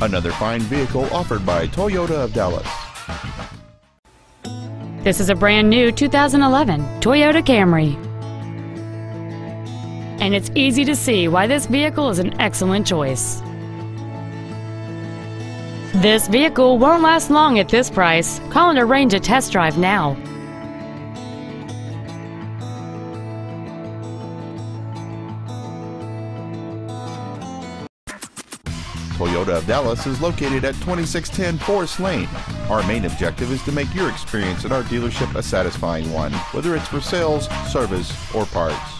Another fine vehicle offered by Toyota of Dallas. This is a brand new 2011 Toyota Camry. And it's easy to see why this vehicle is an excellent choice. This vehicle won't last long at this price. Call and arrange a test drive now. Toyota of Dallas is located at 2610 Forest Lane. Our main objective is to make your experience at our dealership a satisfying one, whether it's for sales, service, or parts.